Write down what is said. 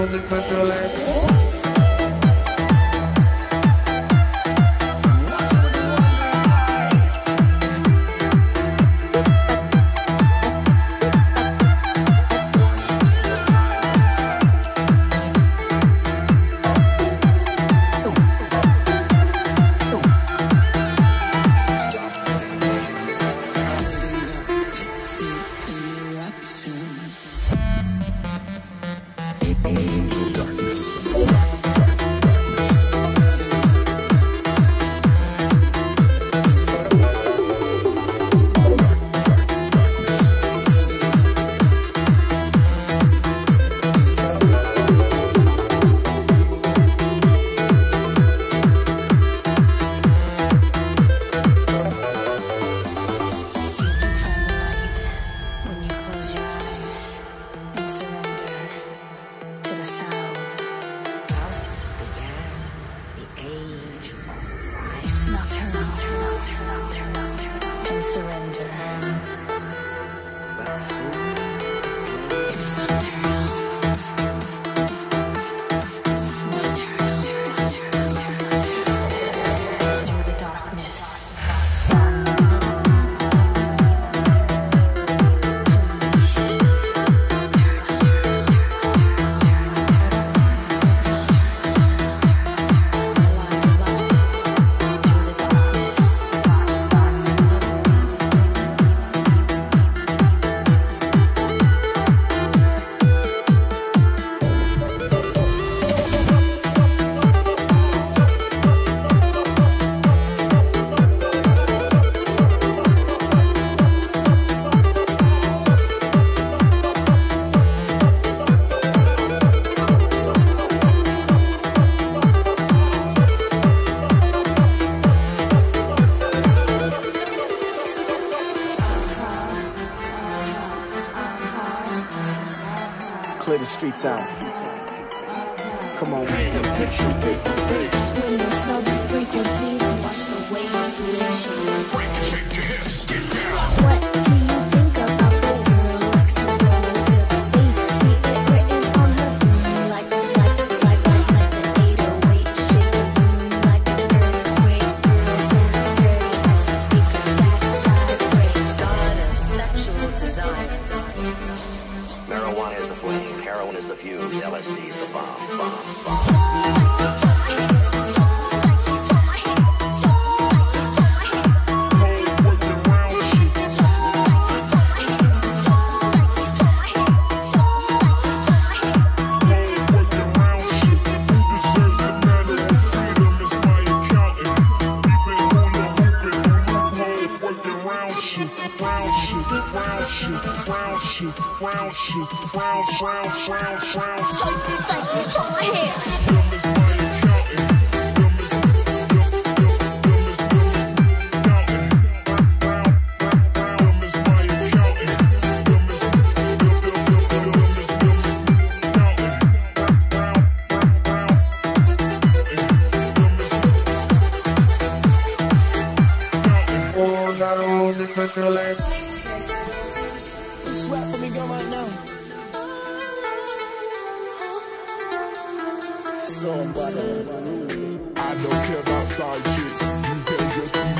music, Mr. Lex. age of fire. It's nocturnal and surrender. But soon, it's clear the streets out. Come on. When the sub-frequencies watch the waves What heroin is the fuse, LSD is the bomb, bomb, bomb. Shit, round, round. Them is my accountant. Is, is, is is my accountant. Is, is, is out of music for select. Sweat me, girl, right now. Somebody. I don't care about side chicks. You can just be